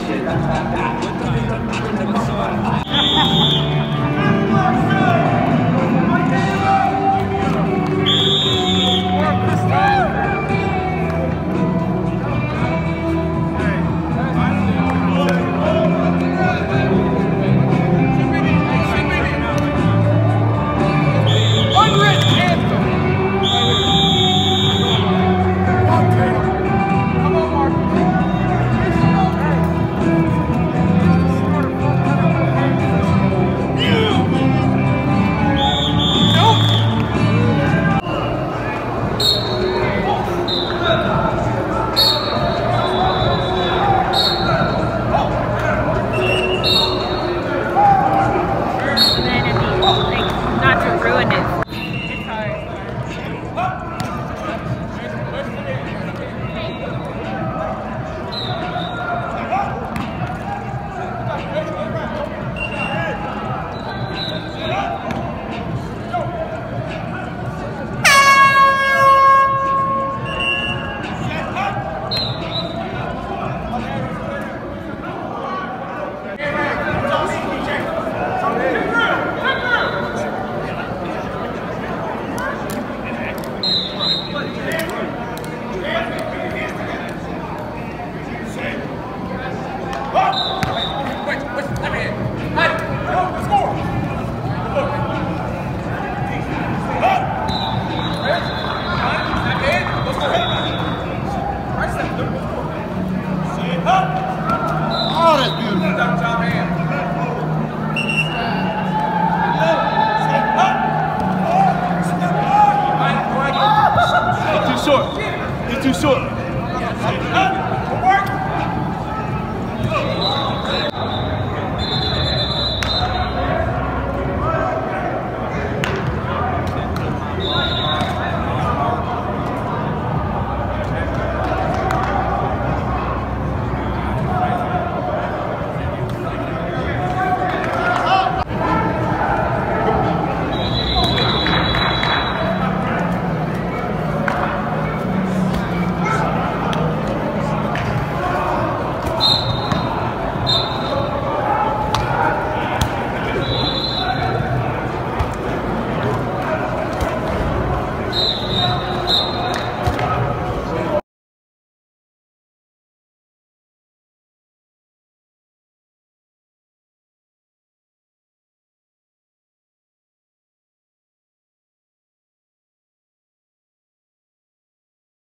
then at the, like, not to ruin it. It's hard. Oh, that's beautiful. He's too short.